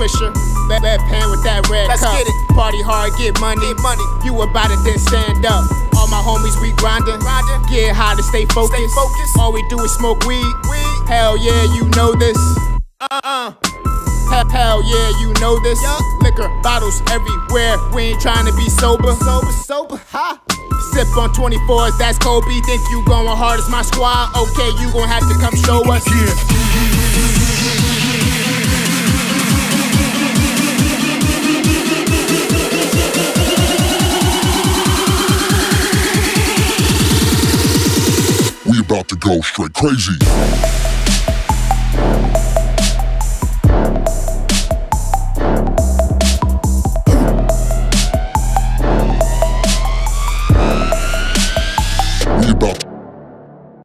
Swisher. Left, left hand with that red Let's cup. get it. Party hard, get money. Get money. You about it, then stand up. All my homies, we grindin'. Grindin'. Get high to stay focused. Stay focused. All we do is smoke weed. Weed. Hell yeah, you know this. Uh-uh. Hell, hell yeah, you know this. Yup. Liquor bottles everywhere. We ain't trying to be sober. Sober, sober, ha. Sip on 24s, that's Kobe. Think you going hard as my squad? Okay, you gon' have to come show us. We about to go straight crazy.